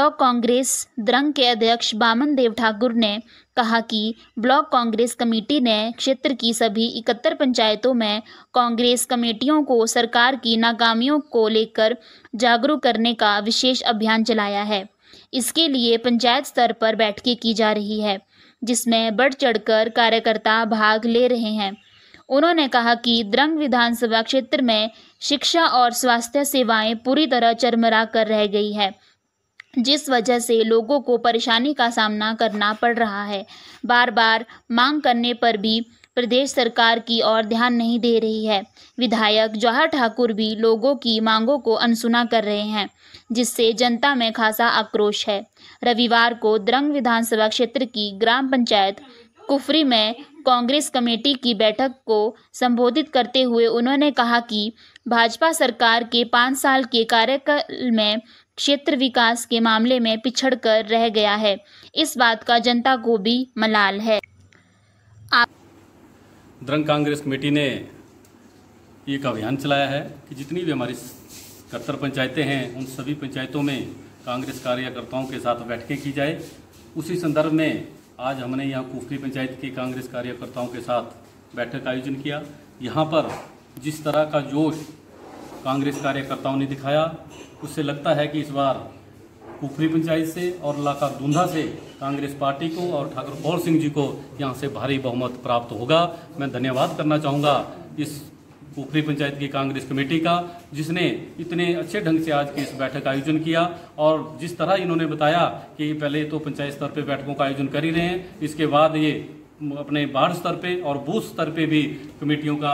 Block Congress Drang के अध्यक्ष बामन देव ठाकुर ने कहा कि ब्लॉक कांग्रेस कमेटी ने क्षेत्र की सभी इकहत्तर पंचायतों में कांग्रेस कमेटियों को सरकार की नाकामियों को लेकर जागरूक करने का विशेष अभियान चलाया है। इसके लिए पंचायत स्तर पर बैठकें की जा रही है, जिसमें बढ़ चढ़कर कार्यकर्ता भाग ले रहे हैं। उन्होंने कहा कि द्रंग विधानसभा क्षेत्र में शिक्षा और स्वास्थ्य सेवाएँ पूरी तरह चरमरा कर रह गई है। जिस वजह से लोगों को परेशानी का सामना करना पड़ रहा है। बार बार मांग करने पर भी प्रदेश सरकार की ओर ध्यान नहीं दे रही है। विधायक जवाहर ठाकुर भी लोगों की मांगों को अनसुना कर रहे हैं, जिससे जनता में खासा आक्रोश है। रविवार को द्रंग विधानसभा क्षेत्र की ग्राम पंचायत कुफरी में कांग्रेस कमेटी की बैठक को संबोधित करते हुए उन्होंने कहा कि भाजपा सरकार के पाँच साल के कार्यकाल में क्षेत्र विकास के मामले में पिछड़ कर रह गया है। इस बात का जनता को भी मलाल है। द्रंग कांग्रेस कमेटी ने एक अभियान चलाया है कि जितनी भी हमारी इकहत्तर पंचायतें हैं, उन सभी पंचायतों में कांग्रेस कार्यकर्ताओं के साथ बैठकें की जाए। उसी संदर्भ में आज हमने यहाँ कुफरी पंचायत के कांग्रेस कार्यकर्ताओं के साथ बैठक का आयोजन किया। यहाँ पर जिस तरह का जोश कांग्रेस कार्यकर्ताओं ने दिखाया, उससे लगता है कि इस बार कुफरी पंचायत से और इलाका दूंधा से कांग्रेस पार्टी को और ठाकुर कौर सिंह जी को यहाँ से भारी बहुमत प्राप्त होगा। मैं धन्यवाद करना चाहूँगा इस कुफरी पंचायत की कांग्रेस कमेटी का, जिसने इतने अच्छे ढंग से आज की इस बैठक का आयोजन किया और जिस तरह इन्होंने बताया कि पहले तो पंचायत स्तर पर बैठकों का आयोजन कर ही रहे हैं, इसके बाद ये अपने बाढ़ स्तर पे और बूथ स्तर पे भी कमेटियों का,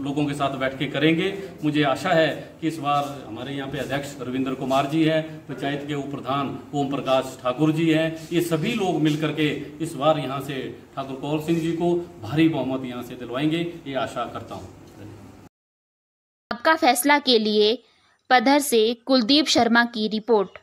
लोगों के साथ बैठ के करेंगे। मुझे आशा है कि इस बार हमारे यहाँ पे अध्यक्ष रविंद्र कुमार जी हैं, पंचायत के उप प्रधान ओम प्रकाश ठाकुर जी हैं, ये सभी लोग मिलकर के इस बार यहाँ से ठाकुर कौर सिंह जी को भारी बहुमत यहाँ से दिलवाएँगे, ये आशा करता हूँ। आपका फैसला के लिए पधर से कुलदीप शर्मा की रिपोर्ट।